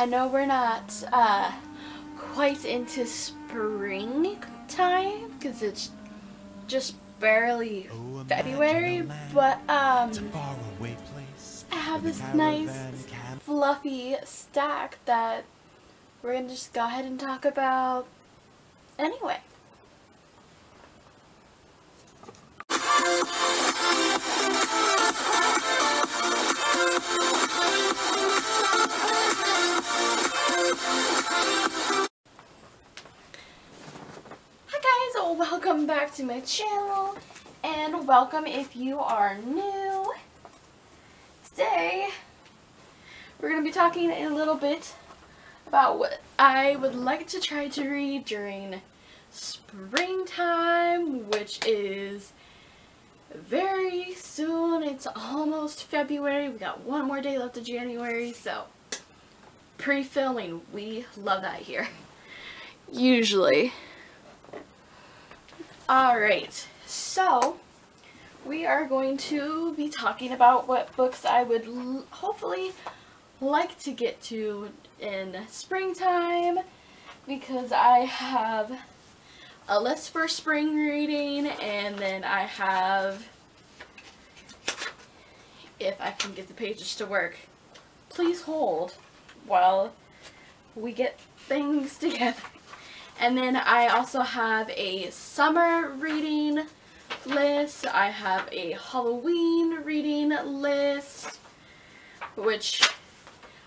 I know we're not uh, quite into spring time because it's just barely Oh, February, imagine a land, but um, It's a faraway place. I have this nice fluffy stack that we're gonna just go ahead and talk about anyway. Welcome back to my channel and welcome if you are new. Today we're going to be talking a little bit about what I would like to try to read during springtime, which is very soon. It's almost February. We got one more day left of January, so pre-filming, we love that here. Usually. Alright, so we are going to be talking about what books I would hopefully like to get to in springtime because I have a list for spring reading and then I have if I can get the pages to work please hold while we get things together and then I also have a summer reading list I have a Halloween reading list which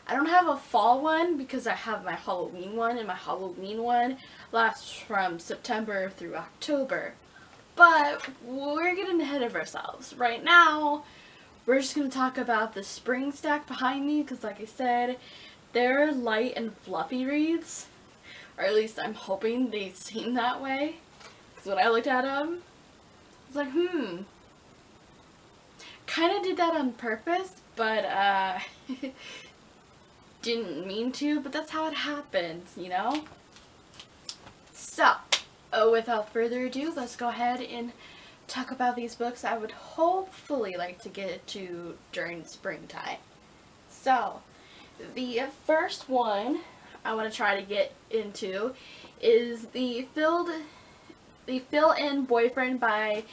I don't have a fall one because I have my Halloween one and my Halloween one lasts from September through October. But we're getting ahead of ourselves. Right now, we're just going to talk about the spring stack behind me because like I said, they're light and fluffy reads. Or at least I'm hoping they seem that way. Because when I looked at them, I was like, hmm. Kind of did that on purpose, but uh... didn't mean to, but that's how it happens, you know? So, uh, without further ado, let's go ahead and talk about these books I would hopefully like to get to during springtime. So, the first one I want to try to get into is the filled the fill-in boyfriend by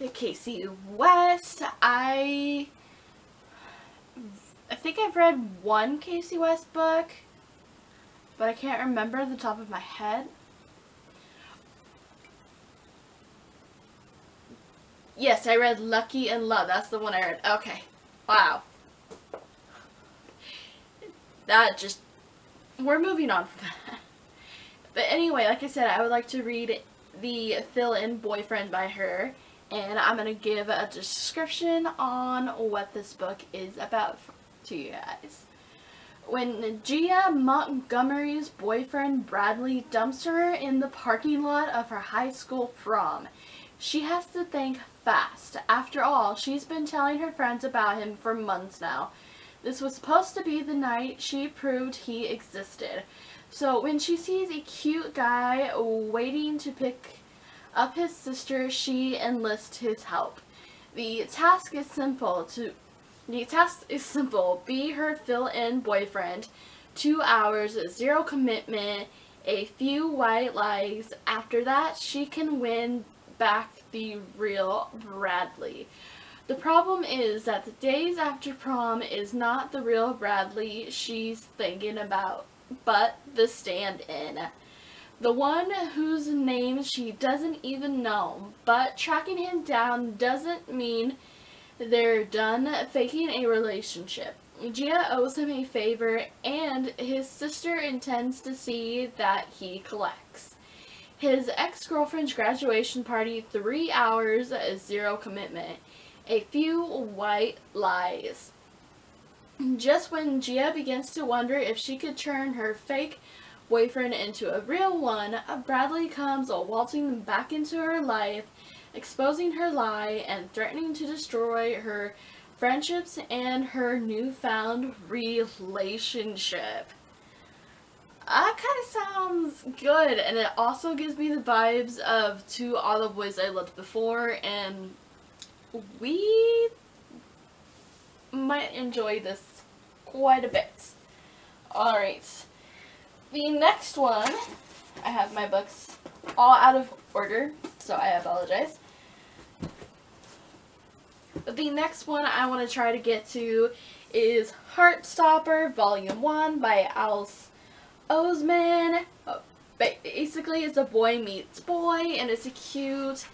Kasie West. I I think I've read one Kasie West book, but I can't remember the top of my head. Yes, I read Lucky in Love. That's the one I read. Okay. Wow. That just... We're moving on from that. But anyway, like I said, I would like to read the fill-in boyfriend by her. And I'm going to give a description on what this book is about to you guys. When Gia Montgomery's boyfriend Bradley dumps her in the parking lot of her high school prom, she has to think fast. After all, she's been telling her friends about him for months now. This was supposed to be the night she proved he existed. So when she sees a cute guy waiting to pick up his sister, she enlists his help. The task is simple to the task is simple. Be her fill-in boyfriend. Two hours, zero commitment, a few white lies. After that, she can win back the real Bradley. The problem is that the days after prom is not the real Bradley she's thinking about, but the stand-in. The one whose name she doesn't even know, but tracking him down doesn't mean they're done faking a relationship. Gia owes him a favor and his sister intends to see that he collects. His ex-girlfriend's graduation party, three hours, zero commitment. A few white lies. Just when Gia begins to wonder if she could turn her fake boyfriend into a real one, Bradley comes waltzing back into her life exposing her lie and threatening to destroy her friendships and her newfound relationship. Ah, that kind of sounds good, and it also gives me the vibes of two All the Boys I Loved Before, and we might enjoy this quite a bit. Alright. The next one, I have my books all out of order, so I apologize. But the next one I want to try to get to is Heartstopper Volume 1 by Alice Oseman. Basically, it's a boy meets boy, and it's a cute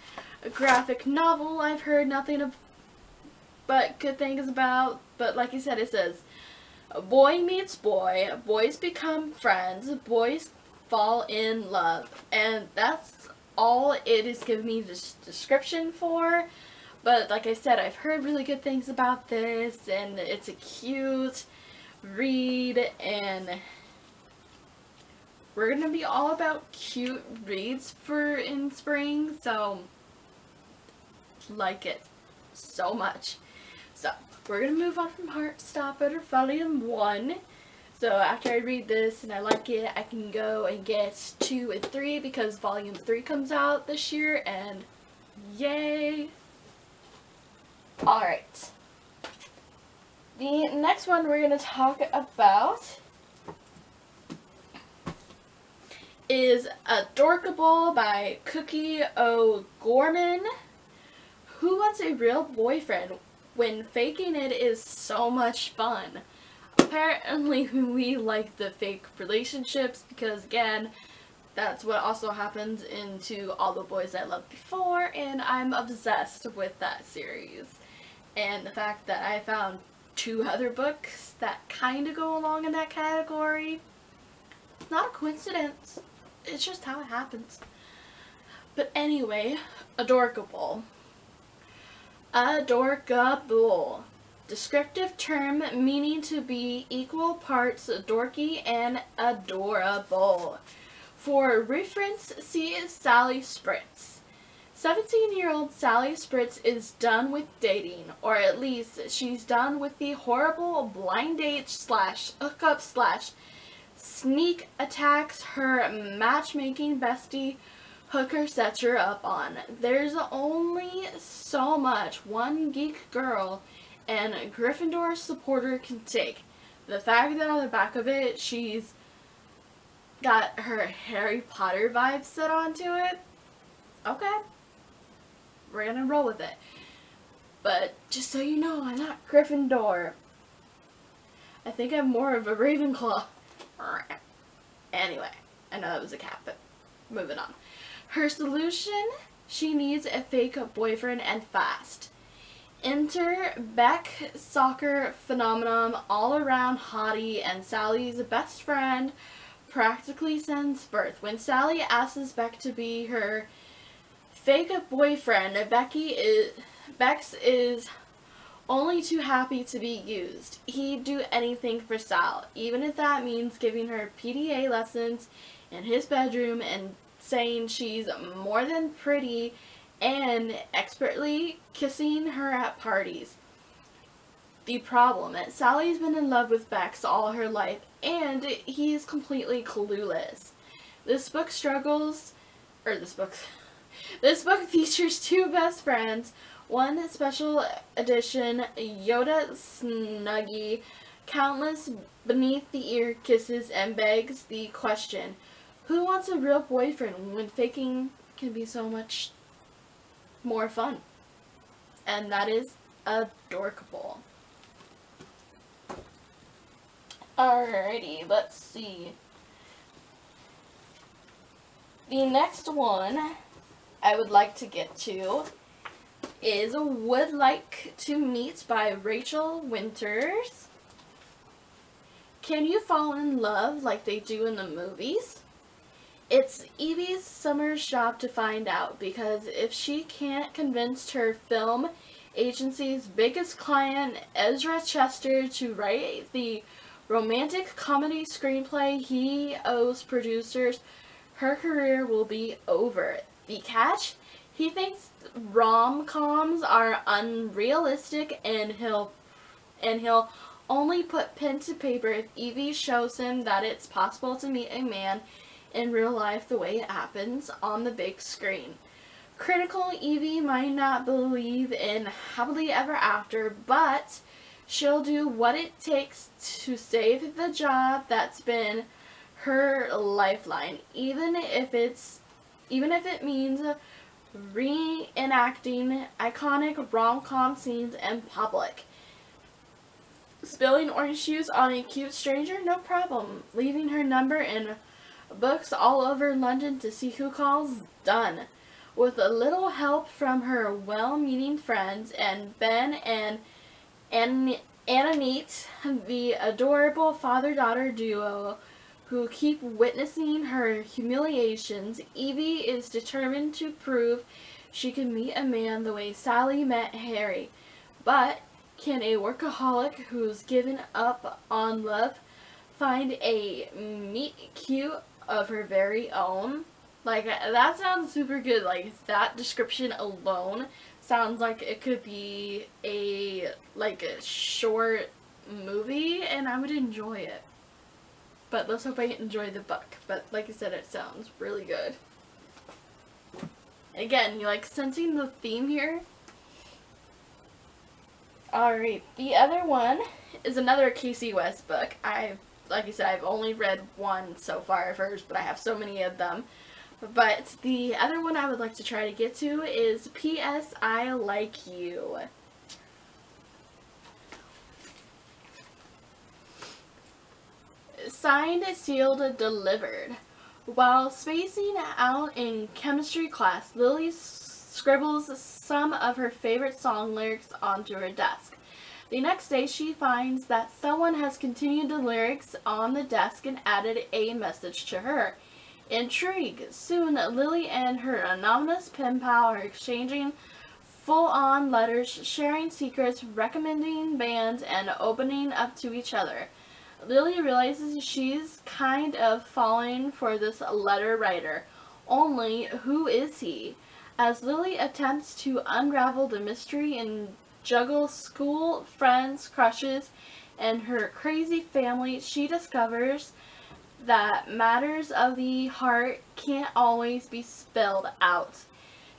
graphic novel I've heard nothing of but good things about. But like I said, it says, A boy meets boy, boys become friends, boys fall in love. And that's all it is giving me this description for. But like I said, I've heard really good things about this, and it's a cute read, and we're going to be all about cute reads for in spring, so like it so much. So, we're going to move on from Heartstopper Volume 1. So after I read this and I like it, I can go and get 2 and 3 because Volume 3 comes out this year and yay! Alright. The next one we're going to talk about is Adorkable by Cookie O'Gorman. Who wants a real boyfriend when faking it is so much fun? Apparently we like the fake relationships because again, that's what also happens into All the Boys I Loved Before and I'm obsessed with that series. And the fact that I found two other books that kind of go along in that category, it's not a coincidence it's just how it happens. But anyway, adorkable. Adorkable. Descriptive term meaning to be equal parts dorky and adorable. For reference, see Sally Spitz. 17-year-old Sally Spitz is done with dating, or at least she's done with the horrible blind date slash hookup slash Sneak attacks her matchmaking bestie. Hooker sets her up on. There's only so much one geek girl and Gryffindor supporter can take. The fact that on the back of it she's got her Harry Potter vibe set onto it, okay, we're gonna roll with it. But just so you know, I'm not Gryffindor. I think I'm more of a Ravenclaw. Anyway, I know that was a cat, but moving on. Her solution, she needs a fake boyfriend and fast. Enter Beck soccer phenomenon all around hottie and Sally's best friend practically sends birth. When Sally asks Beck to be her fake boyfriend, Becky is Bex is only too happy to be used. He'd do anything for Sal, even if that means giving her PDA lessons in his bedroom and saying she's more than pretty and expertly kissing her at parties. The problem is Sally's been in love with Bex all her life and he's completely clueless. This book struggles, or this book, this book features two best friends one special edition Yoda Snuggie, countless beneath the ear kisses, and begs the question, who wants a real boyfriend when faking can be so much more fun? And that is adorkable. Alrighty, let's see. The next one I would like to get to is Would Like to Meet by Rachel Winters. Can you fall in love like they do in the movies? It's Evie's summer job to find out because if she can't convince her film agency's biggest client, Ezra Chester, to write the romantic comedy screenplay he owes producers, her career will be over. The catch? He thinks rom-coms are unrealistic and he'll and he'll only put pen to paper if Evie shows him that it's possible to meet a man in real life the way it happens on the big screen. Critical Evie might not believe in happily ever after, but She'll do what it takes to save the job that's been her lifeline, even if it's even if it means reenacting iconic rom-com scenes in public. Spilling orange juice on a cute stranger? No problem. Leaving her number in books all over London to see who calls? Done. With a little help from her well-meaning friends and Ben and Ann Annette, the adorable father-daughter duo who keep witnessing her humiliations, Evie is determined to prove she can meet a man the way Sally met Harry. But can a workaholic who's given up on love find a meet cute of her very own? Like, that sounds super good. Like, that description alone sounds like it could be a, like, a short movie, and I would enjoy it. But let's hope I enjoy the book. But like I said, it sounds really good. Again, you like sensing the theme here? Alright, the other one is another Kasie West book. I've, like I said, I've only read one so far of hers, but I have so many of them. But the other one I would like to try to get to is P.S. I Like You. Signed, sealed, delivered. While spacing out in chemistry class, Lily scribbles some of her favorite song lyrics onto her desk. The next day, she finds that someone has continued the lyrics on the desk and added a message to her. Intrigue. Soon, Lily and her anonymous pen pal are exchanging full-on letters, sharing secrets, recommending bands, and opening up to each other. Lily realizes she's kind of falling for this letter writer. Only, who is he? As Lily attempts to unravel the mystery and juggle school, friends, crushes, and her crazy family, she discovers that matters of the heart can't always be spelled out.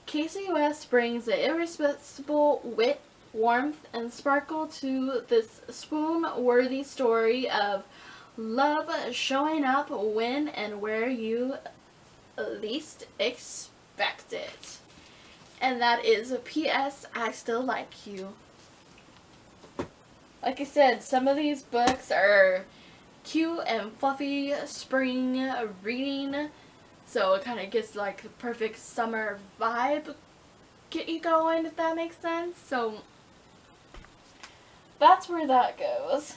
Kasie West brings the irresistible wit warmth and sparkle to this swoon-worthy story of love showing up when and where you least expect. And that is a P.S. I Still Like You. Like I said, some of these books are cute and fluffy spring reading. So it kind of gets like the perfect summer vibe get you going if that makes sense. So that's where that goes.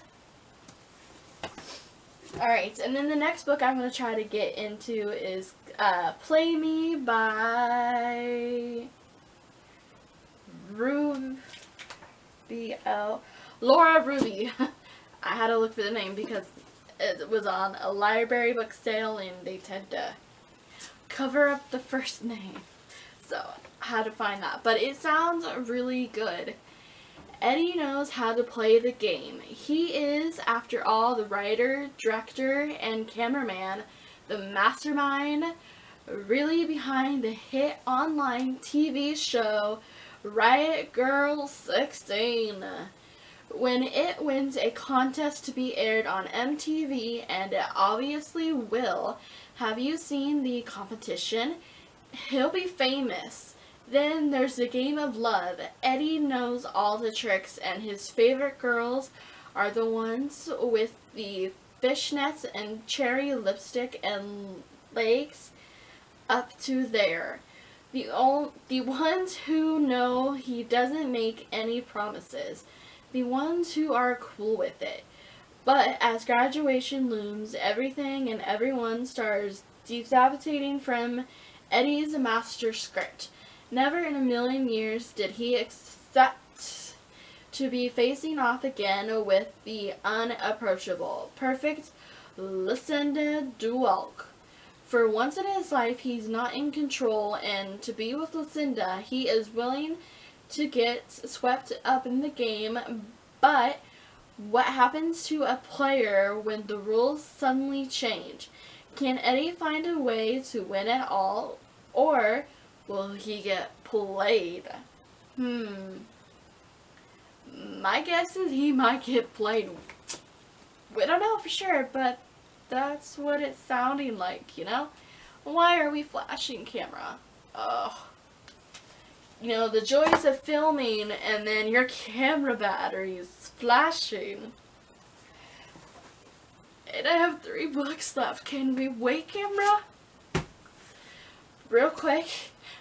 Alright, and then the next book I'm going to try to get into is uh, Play Me by Ruby L. Laura Ruby. I had to look for the name because it was on a library book sale and they tend to cover up the first name. So I had to find that. But it sounds really good. Eddie knows how to play the game. He is, after all, the writer, director, and cameraman, the mastermind really behind the hit online TV show Riot Girl 16. When it wins a contest to be aired on MTV, and it obviously will, have you seen the competition? He'll be famous. Then there's the game of love. Eddie knows all the tricks and his favorite girls are the ones with the fishnets and cherry lipstick and legs up to there. The, ol the ones who know he doesn't make any promises. The ones who are cool with it. But as graduation looms, everything and everyone starts desabotating from Eddie's master script. Never in a million years did he expect to be facing off again with the unapproachable, perfect Lucinda Dualk. For once in his life, he's not in control, and to be with Lucinda, he is willing to get swept up in the game, but what happens to a player when the rules suddenly change? Can Eddie find a way to win at all, or Will he get played? Hmm. my guess is he might get played. We don't know for sure, but that's what it's sounding like, you know? Why are we flashing camera? Ugh. You know, the joys of filming and then your camera batteries flashing. And I have three books left. Can we wait, camera? Real quick,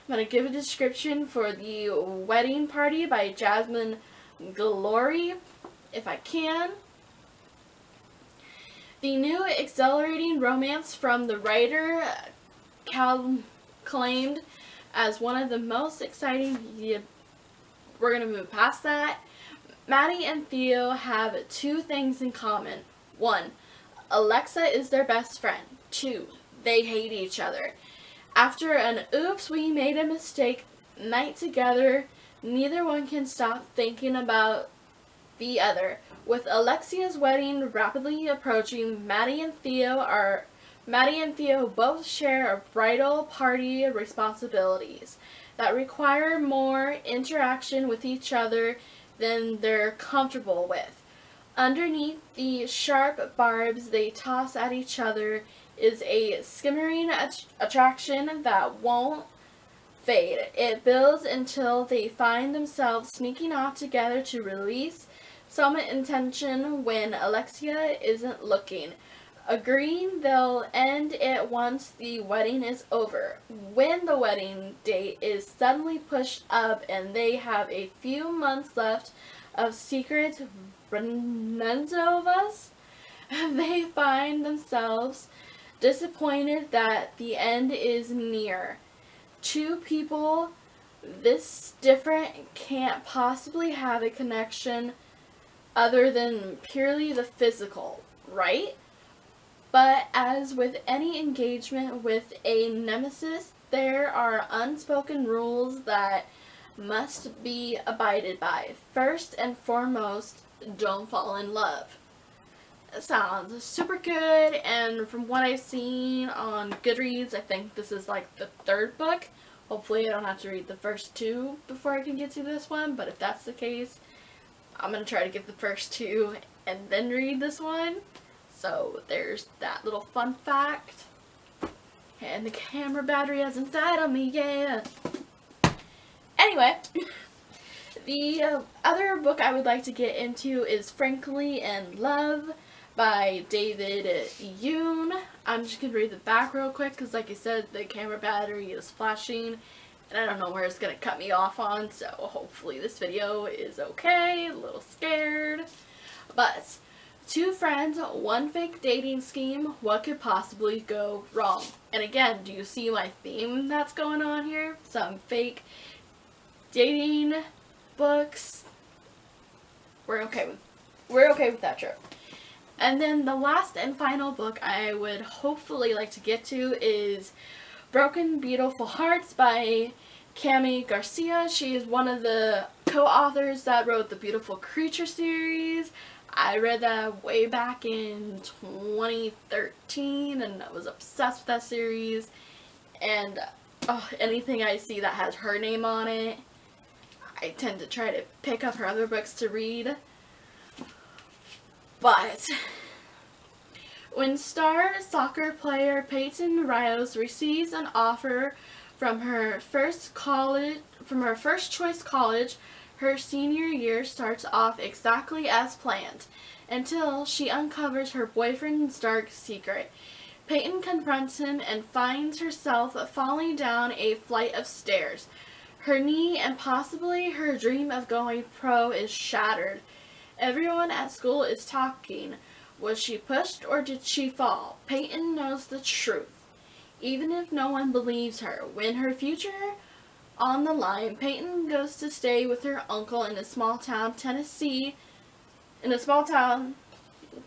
I'm going to give a description for The Wedding Party by Jasmine Guillory, if I can. The new accelerating romance from the writer Cal claimed as one of the most exciting. We're going to move past that. Maddie and Theo have two things in common. One, Alexa is their best friend. Two, they hate each other. After an oops, we made a mistake night together, neither one can stop thinking about the other. With Alexia's wedding rapidly approaching, Maddie and Theo are Maddie and Theo both share a bridal party responsibilities that require more interaction with each other than they're comfortable with. Underneath the sharp barbs they toss at each other is a skimmering att attraction that won't fade. It builds until they find themselves sneaking off together to release some intention when Alexia isn't looking. Agreeing they'll end it once the wedding is over. When the wedding date is suddenly pushed up and they have a few months left of secret Renenzovas, they find themselves disappointed that the end is near. Two people this different can't possibly have a connection other than purely the physical, right? But as with any engagement with a nemesis, there are unspoken rules that must be abided by. First and foremost, don't fall in love. It sounds super good, and from what I've seen on Goodreads, I think this is like the third book. Hopefully I don't have to read the first two before I can get to this one, but if that's the case, I'm going to try to get the first two and then read this one. So there's that little fun fact. And the camera battery hasn't died on me yet. Anyway, the uh, other book I would like to get into is Frankly in Love by David Yoon. I'm just going to read the back real quick because like I said, the camera battery is flashing and I don't know where it's to cut me off on, so hopefully this video is okay. A little scared. But Two friends, one fake dating scheme, what could possibly go wrong? And again, do you see my theme that's going on here? Some fake dating books. We're okay with we're okay with that trip. And then the last and final book I would hopefully like to get to is Broken Beautiful Hearts by Kami Garcia. She is one of the co-authors that wrote the Beautiful Creature series. I read that way back in 2013 and I was obsessed with that series. And oh, anything I see that has her name on it, I tend to try to pick up her other books to read. But when star soccer player Peyton Rios receives an offer from her first college from her first choice college her senior year starts off exactly as planned, until she uncovers her boyfriend's dark secret. Peyton confronts him and finds herself falling down a flight of stairs. Her knee and possibly her dream of going pro is shattered. Everyone at school is talking. Was she pushed or did she fall? Peyton knows the truth. Even if no one believes her, when her future on the line, Peyton goes to stay with her uncle in a small town, Tennessee, in a small town,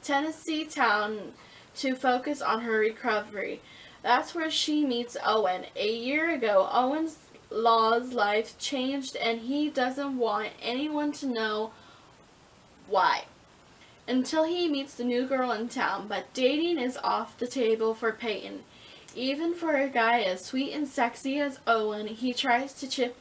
Tennessee town to focus on her recovery. That's where she meets Owen. A year ago, Owen's Law's life changed and he doesn't want anyone to know why. Until he meets the new girl in town, but dating is off the table for Peyton. Even for a guy as sweet and sexy as Owen, he tries to chip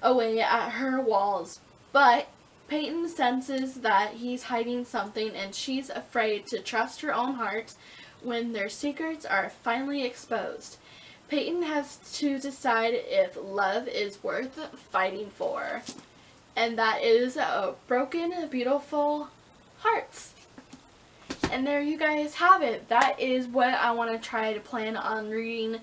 away at her walls. But Peyton senses that he's hiding something and she's afraid to trust her own heart when their secrets are finally exposed. Peyton has to decide if love is worth fighting for. And that is a broken, beautiful hearts. And there you guys have it. That is what I want to try to plan on reading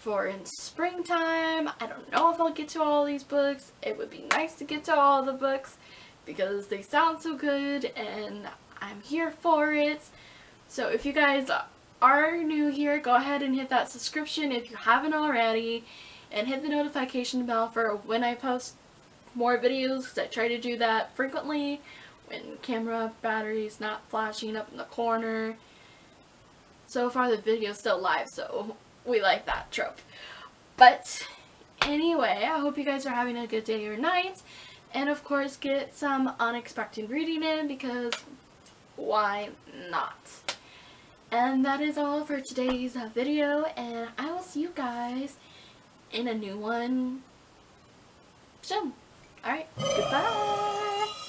for in springtime. I don't know if I'll get to all these books. It would be nice to get to all the books because they sound so good and I'm here for it. So if you guys are new here, go ahead and hit that subscription if you haven't already and hit the notification bell for when I post more videos because I try to do that frequently when camera battery's not flashing up in the corner. So far the video's still live so we like that trope. But anyway, I hope you guys are having a good day or night and of course get some unexpected reading in because why not? And that is all for today's video, and I will see you guys in a new one soon. Alright, goodbye.